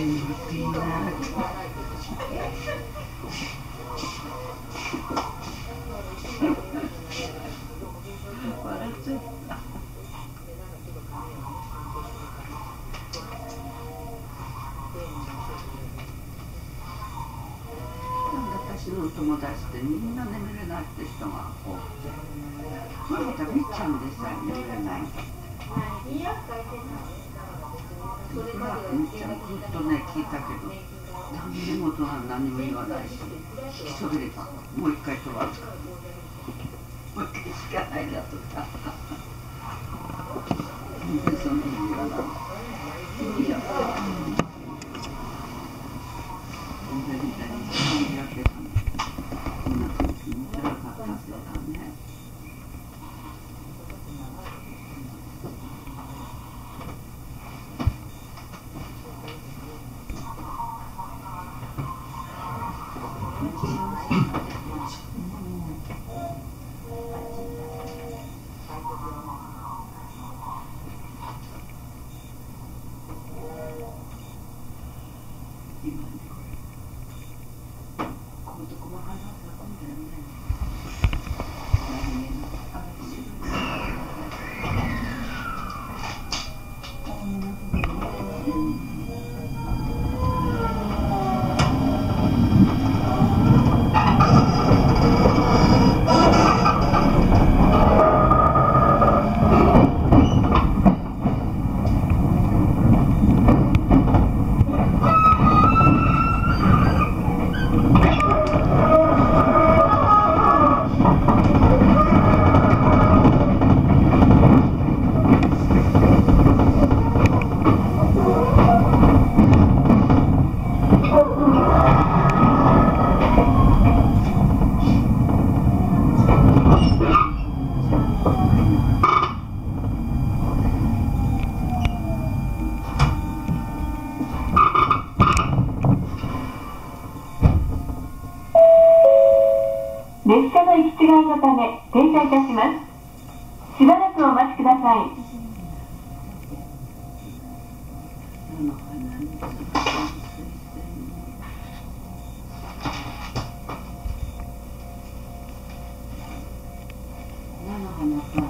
Peanut. 回止まったもう一回しかないなとかそない今ねこれこのとこも話が混んみたいで and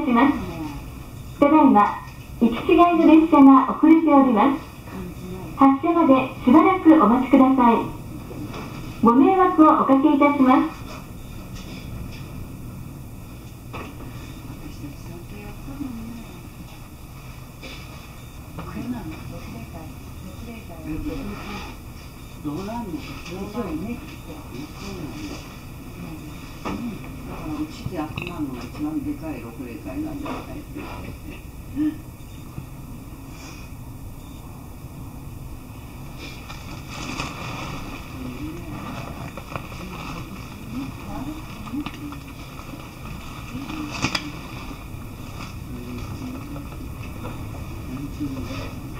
たします。ただい。ま、行き違い。の列車が遅れております。発車までしばらくお待ちください。ご迷惑をおかけい。たします。うん